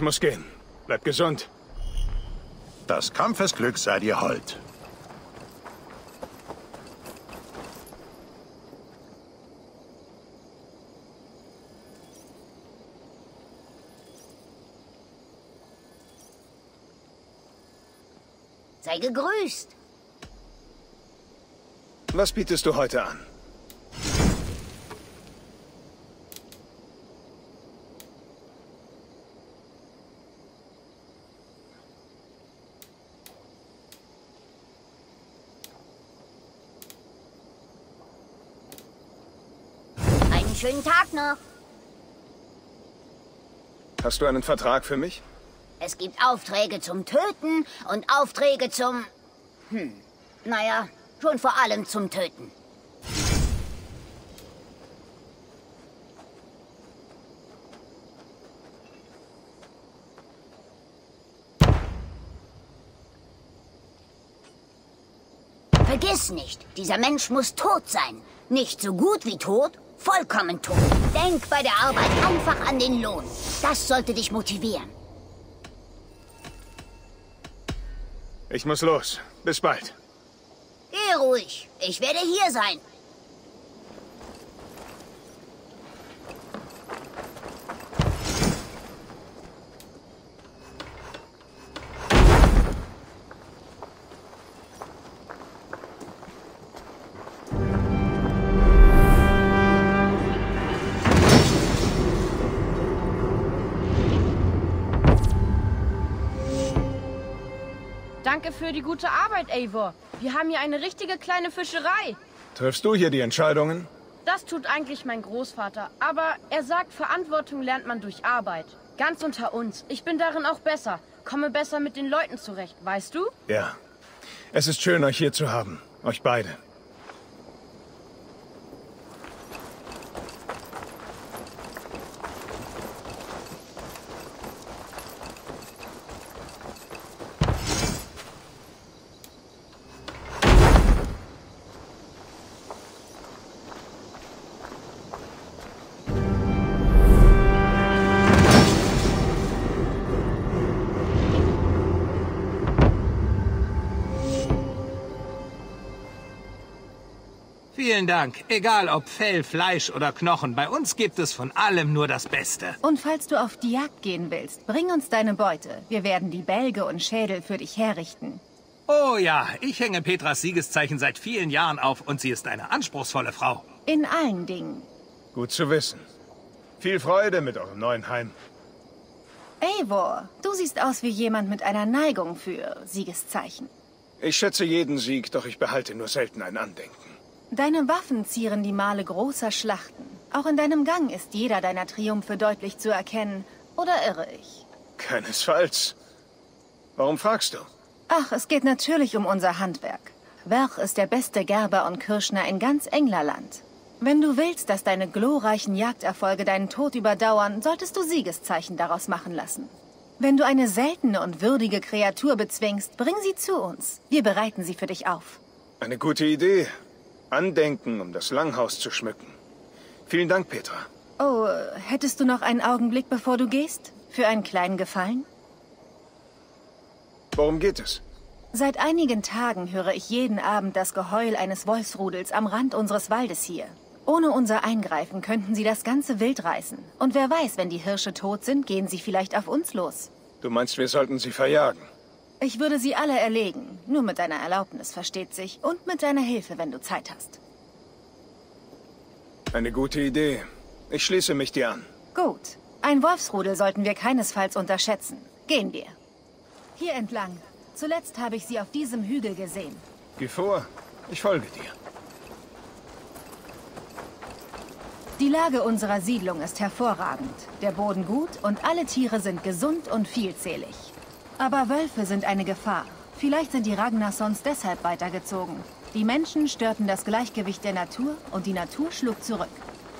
Ich muss gehen. Bleib gesund. Das Kampfesglück sei dir hold. Sei gegrüßt. Was bietest du heute an? Einen schönen Tag noch. Hast du einen Vertrag für mich? Es gibt Aufträge zum Töten und Aufträge zum... Hm, naja, schon vor allem zum Töten. Vergiss nicht, dieser Mensch muss tot sein. Nicht so gut wie tot, vollkommen tot. Denk bei der Arbeit einfach an den Lohn. Das sollte dich motivieren. Ich muss los. Bis bald. Geh ruhig. Ich werde hier sein. Für die gute Arbeit, Eivor. Wir haben hier eine richtige kleine Fischerei. Triffst du hier die Entscheidungen? Das tut eigentlich mein Großvater. Aber er sagt, Verantwortung lernt man durch Arbeit. Ganz unter uns. Ich bin darin auch besser. Komme besser mit den Leuten zurecht, weißt du? Ja. Es ist schön, euch hier zu haben. Euch beide. Vielen Dank. Egal ob Fell, Fleisch oder Knochen, bei uns gibt es von allem nur das Beste. Und falls du auf die Jagd gehen willst, bring uns deine Beute. Wir werden die Bälge und Schädel für dich herrichten. Oh ja, ich hänge Petras Siegeszeichen seit vielen Jahren auf und sie ist eine anspruchsvolle Frau. In allen Dingen. Gut zu wissen. Viel Freude mit eurem neuen Heim. Eivor, du siehst aus wie jemand mit einer Neigung für Siegeszeichen. Ich schätze jeden Sieg, doch ich behalte nur selten ein Andenken. Deine Waffen zieren die Male großer Schlachten. Auch in deinem Gang ist jeder deiner Triumphe deutlich zu erkennen. Oder irre ich? Keinesfalls. Warum fragst du? Ach, es geht natürlich um unser Handwerk. Werch ist der beste Gerber und Kirschner in ganz Englerland. Wenn du willst, dass deine glorreichen Jagderfolge deinen Tod überdauern, solltest du Siegeszeichen daraus machen lassen. Wenn du eine seltene und würdige Kreatur bezwingst, bring sie zu uns. Wir bereiten sie für dich auf. Eine gute Idee. Andenken, um das Langhaus zu schmücken. Vielen Dank, Petra. Oh, hättest du noch einen Augenblick, bevor du gehst? Für einen kleinen Gefallen? Worum geht es? Seit einigen Tagen höre ich jeden Abend das Geheul eines Wolfsrudels am Rand unseres Waldes hier. Ohne unser Eingreifen könnten sie das ganze Wild reißen. Und wer weiß, wenn die Hirsche tot sind, gehen sie vielleicht auf uns los. Du meinst, wir sollten sie verjagen? Ich würde sie alle erlegen. Nur mit deiner Erlaubnis, versteht sich. Und mit deiner Hilfe, wenn du Zeit hast. Eine gute Idee. Ich schließe mich dir an. Gut. Ein Wolfsrudel sollten wir keinesfalls unterschätzen. Gehen wir. Hier entlang. Zuletzt habe ich sie auf diesem Hügel gesehen. Geh vor. Ich folge dir. Die Lage unserer Siedlung ist hervorragend. Der Boden gut und alle Tiere sind gesund und vielzählig. Aber Wölfe sind eine Gefahr. Vielleicht sind die Ragnarsons deshalb weitergezogen. Die Menschen störten das Gleichgewicht der Natur und die Natur schlug zurück.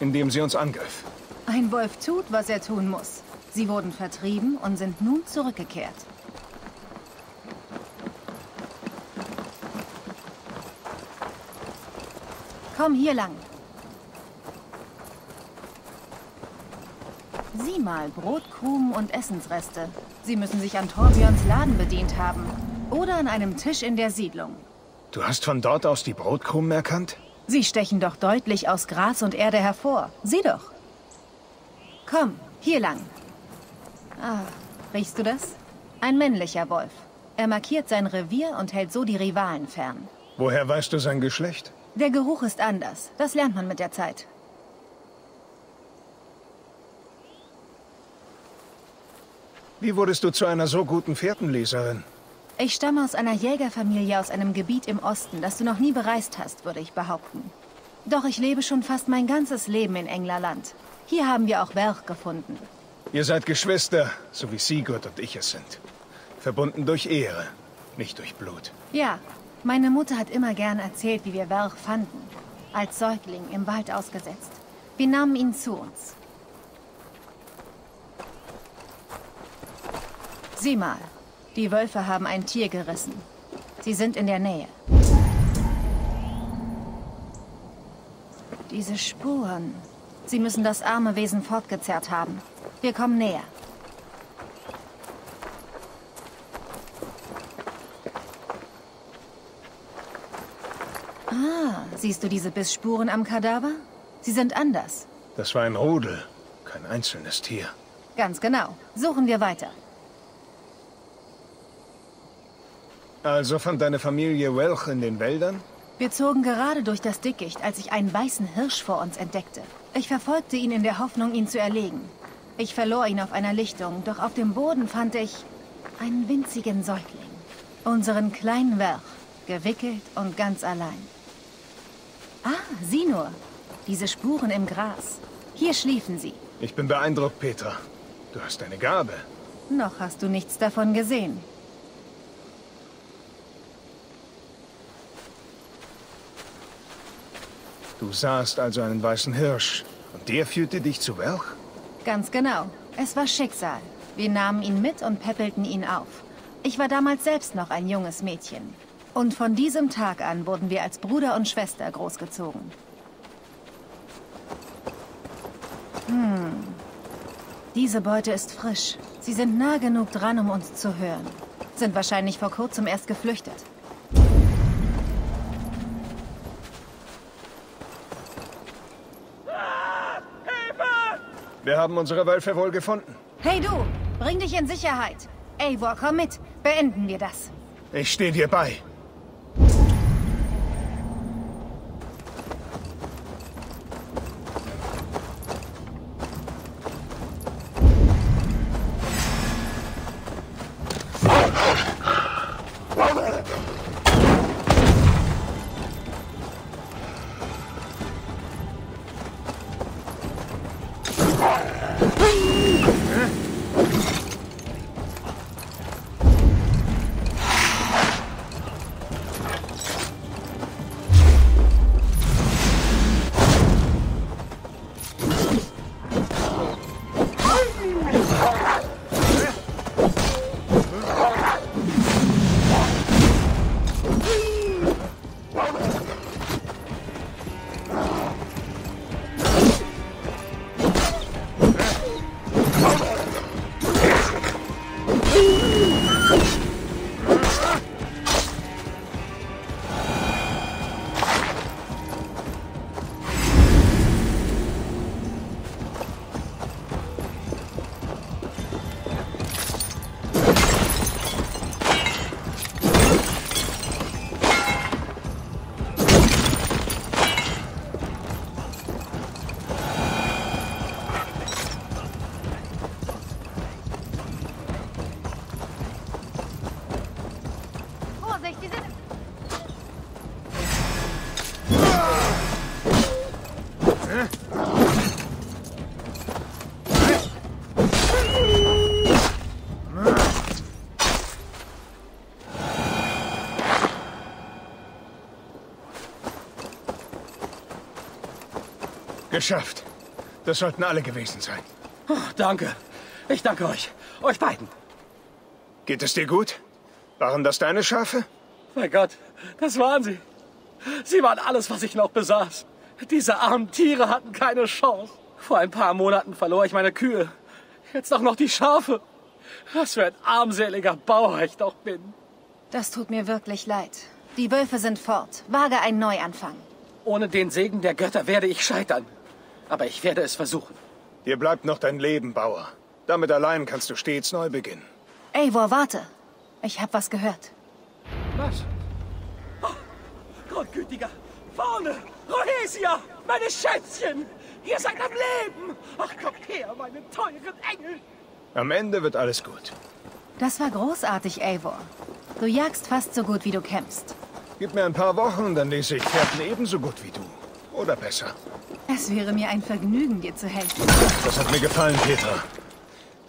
Indem sie uns angriff. Ein Wolf tut, was er tun muss. Sie wurden vertrieben und sind nun zurückgekehrt. Komm hier lang. Sieh mal, Brotkrumen und Essensreste. Sie müssen sich an Torbjörns Laden bedient haben. Oder an einem Tisch in der Siedlung. Du hast von dort aus die Brotkrumen erkannt? Sie stechen doch deutlich aus Gras und Erde hervor. Sieh doch. Komm, hier lang. Ah, riechst du das? Ein männlicher Wolf. Er markiert sein Revier und hält so die Rivalen fern. Woher weißt du sein Geschlecht? Der Geruch ist anders. Das lernt man mit der Zeit. Wie wurdest du zu einer so guten Fährtenleserin? Ich stamme aus einer Jägerfamilie aus einem Gebiet im Osten, das du noch nie bereist hast, würde ich behaupten. Doch ich lebe schon fast mein ganzes Leben in Englerland. Hier haben wir auch Werch gefunden. Ihr seid Geschwister, so wie Sigurd und ich es sind. Verbunden durch Ehre, nicht durch Blut. Ja, meine Mutter hat immer gern erzählt, wie wir Werch fanden. Als Säugling im Wald ausgesetzt. Wir nahmen ihn zu uns. Sieh mal, die Wölfe haben ein Tier gerissen. Sie sind in der Nähe. Diese Spuren. Sie müssen das arme Wesen fortgezerrt haben. Wir kommen näher. Ah, siehst du diese Bissspuren am Kadaver? Sie sind anders. Das war ein Rudel, kein einzelnes Tier. Ganz genau. Suchen wir weiter. Also fand deine Familie Welch in den Wäldern? Wir zogen gerade durch das Dickicht, als ich einen weißen Hirsch vor uns entdeckte. Ich verfolgte ihn in der Hoffnung, ihn zu erlegen. Ich verlor ihn auf einer Lichtung, doch auf dem Boden fand ich einen winzigen Säugling. Unseren kleinen Werch, gewickelt und ganz allein. Ah, sieh nur. Diese Spuren im Gras. Hier schliefen sie. Ich bin beeindruckt, Petra. Du hast eine Gabe. Noch hast du nichts davon gesehen. Du sahst also einen weißen Hirsch. Und der führte dich zu Welch? Ganz genau. Es war Schicksal. Wir nahmen ihn mit und peppelten ihn auf. Ich war damals selbst noch ein junges Mädchen. Und von diesem Tag an wurden wir als Bruder und Schwester großgezogen. Hm. Diese Beute ist frisch. Sie sind nah genug dran, um uns zu hören. Sind wahrscheinlich vor kurzem erst geflüchtet. Wir haben unsere Wölfe wohl gefunden. Hey du, bring dich in Sicherheit. Eivor, komm mit. Beenden wir das. Ich stehe dir bei. Geschafft. Das sollten alle gewesen sein. Danke. Ich danke euch. Euch beiden. Geht es dir gut? Waren das deine Schafe? Mein Gott, das waren sie. Sie waren alles, was ich noch besaß. Diese armen Tiere hatten keine Chance. Vor ein paar Monaten verlor ich meine Kühe. Jetzt auch noch die Schafe. Was für ein armseliger Bauer ich doch bin. Das tut mir wirklich leid. Die Wölfe sind fort. Wage einen Neuanfang. Ohne den Segen der Götter werde ich scheitern. Aber ich werde es versuchen. Dir bleibt noch dein Leben, Bauer. Damit allein kannst du stets neu beginnen. Eivor, warte. Ich hab was gehört. Was? Oh, Grundgütiger! Vorne! Rohesia! Meine Schätzchen! Ihr seid am Leben! Ach, kommt her, meine teuren Engel! Am Ende wird alles gut. Das war großartig, Eivor. Du jagst fast so gut, wie du kämpfst. Gib mir ein paar Wochen, dann lese ich Pferden ebenso gut wie du. Oder besser. Es wäre mir ein Vergnügen, dir zu helfen. Das hat mir gefallen, Petra.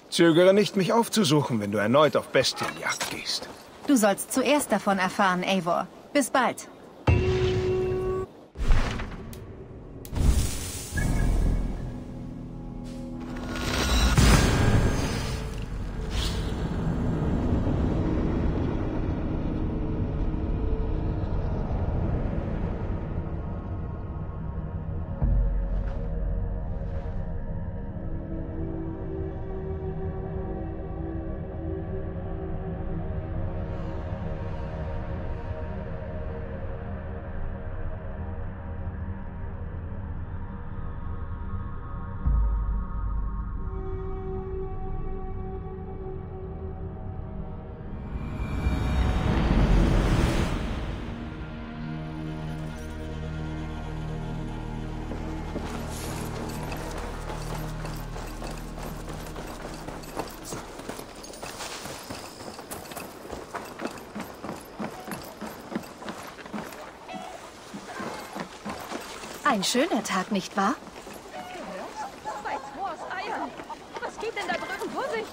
Zögere nicht, mich aufzusuchen, wenn du erneut auf Bestienjagd gehst. Du sollst zuerst davon erfahren, Eivor. Bis bald. Ein schöner Tag, nicht wahr? Bei Thors Eiern. Was geht denn da drüben vor sich?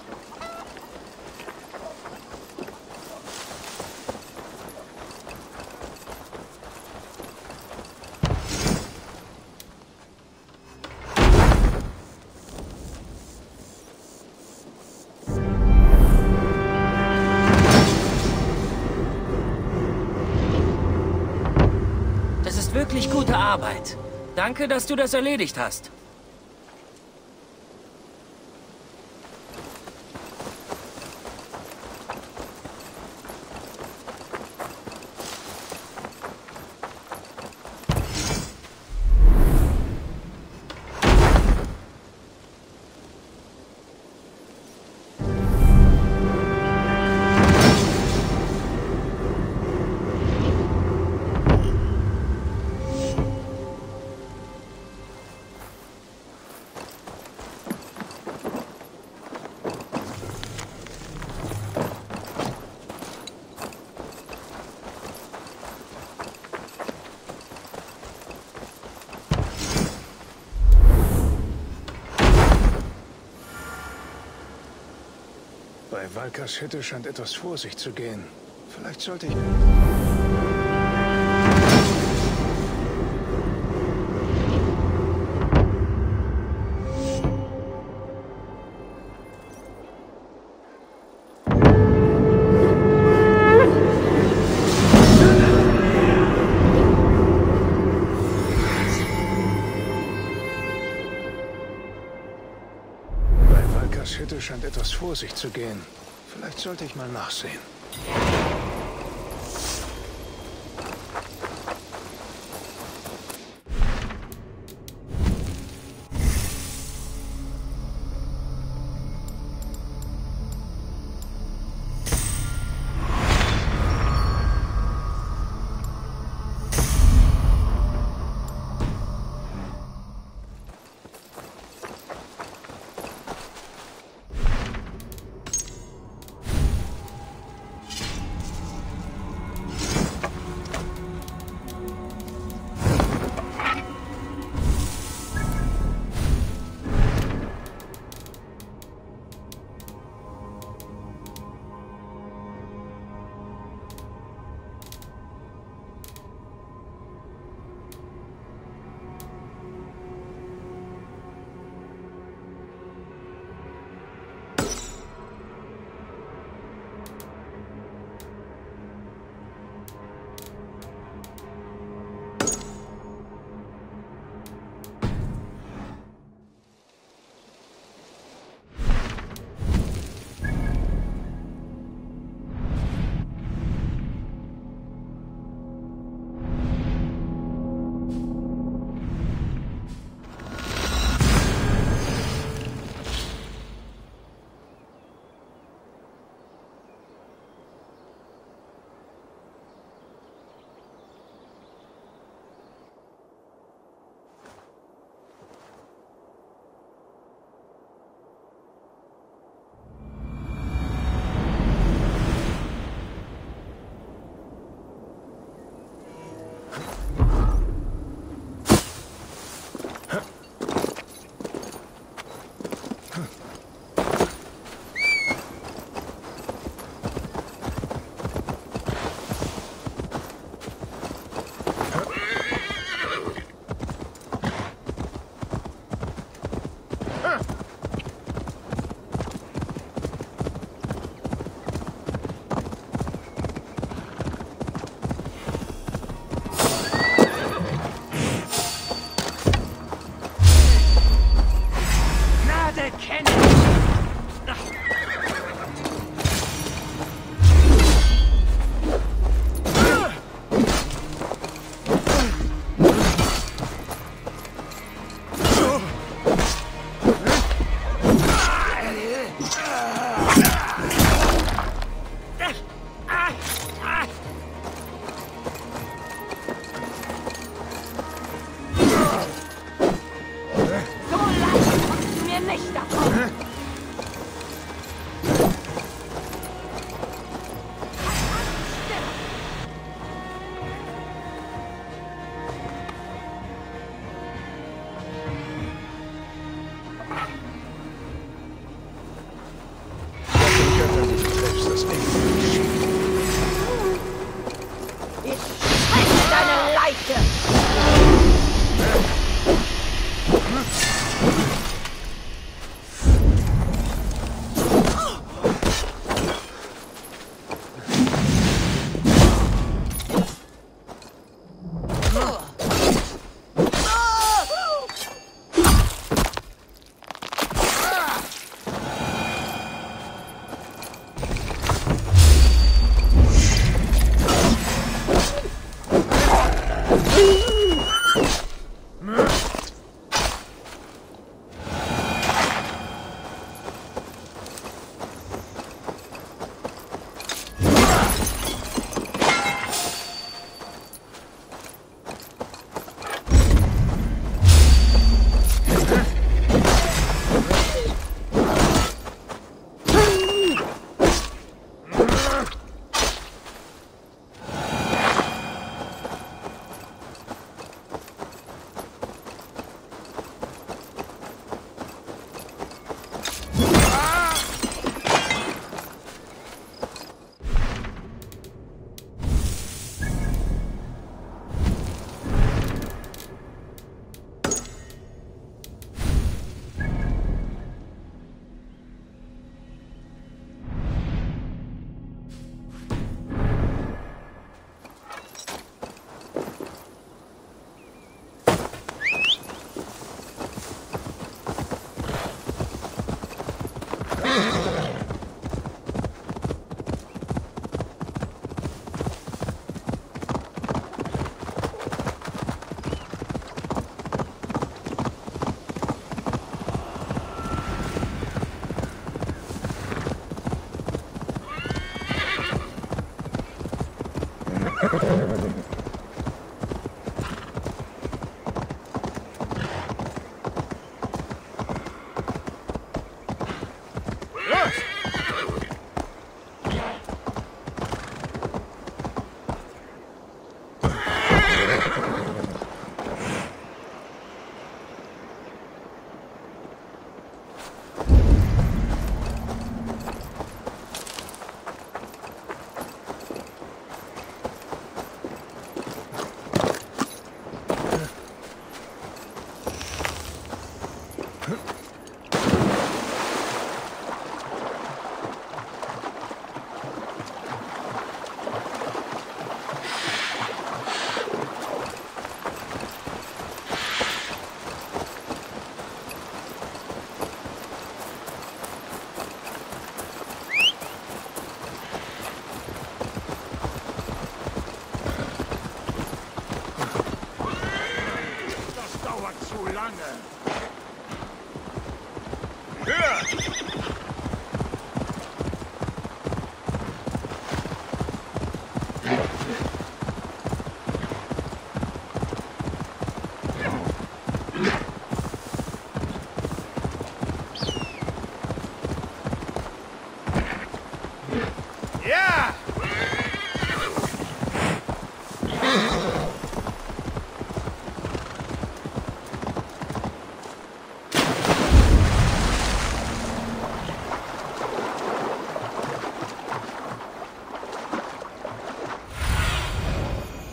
Das ist wirklich gute Arbeit. Danke, dass du das erledigt hast. Bei Valkas Hütte scheint etwas vor sich zu gehen. Vielleicht sollte ich... Hütte scheint etwas vor sich zu gehen. Vielleicht sollte ich mal nachsehen.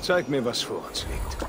Zeig mir, was vor uns liegt.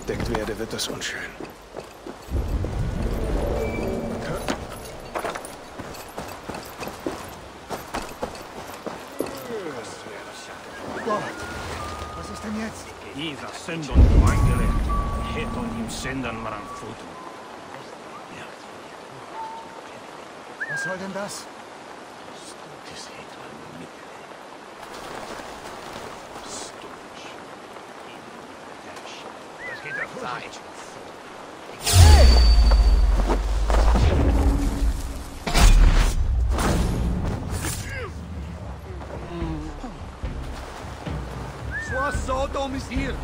Entdeckt werde, wird das unschön. Was ist denn jetzt? Dieser Sünd und angelegt. Het und ihm Sündern maar am Foto. Was soll denn das? Das het man mit. Stunch. Das geht auf Zeit. Sois Sodom ist hier.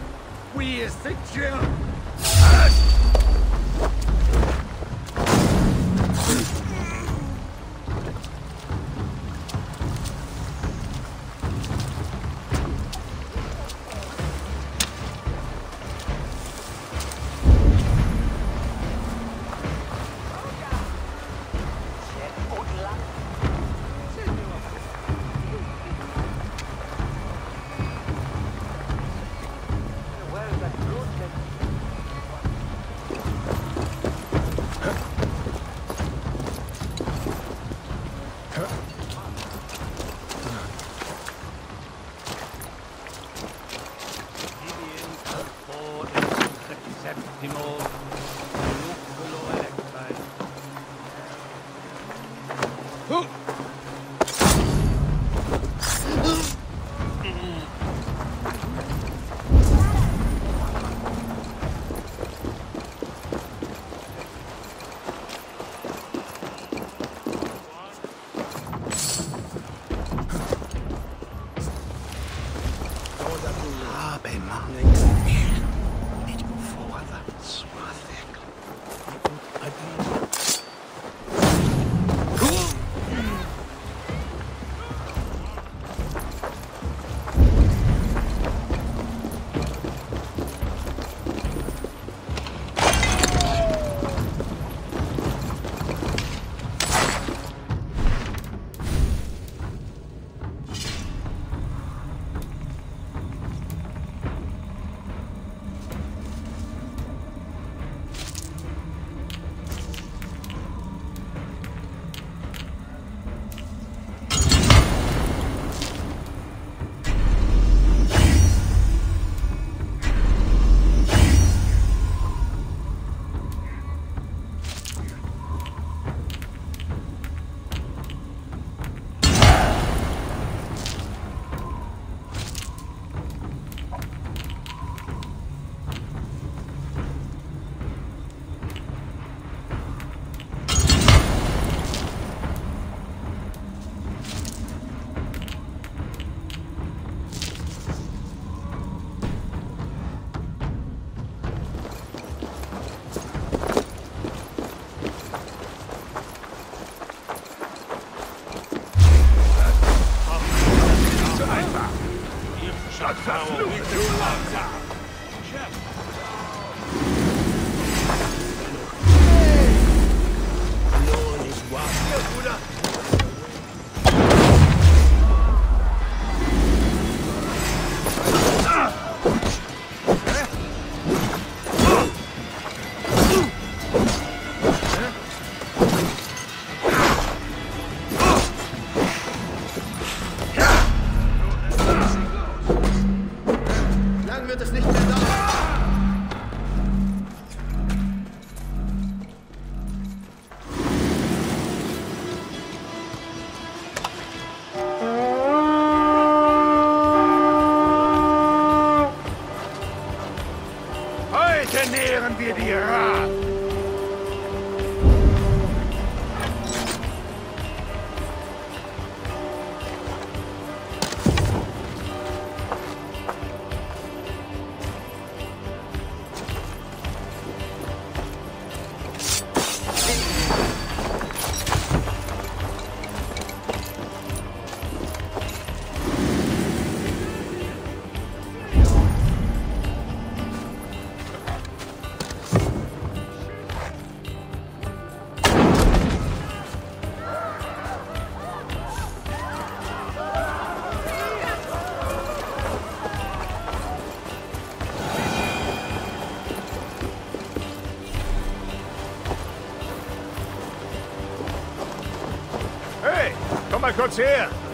Mal kurz her.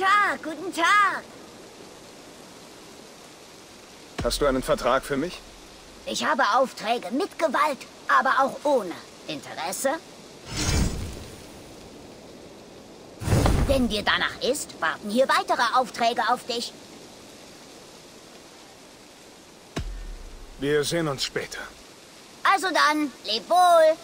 Tag, guten Tag. Hast du einen Vertrag für mich? Ich habe Aufträge mit Gewalt, aber auch ohne. Interesse? Wenn dir danach ist, warten hier weitere Aufträge auf dich. Wir sehen uns später. Also dann, leb wohl.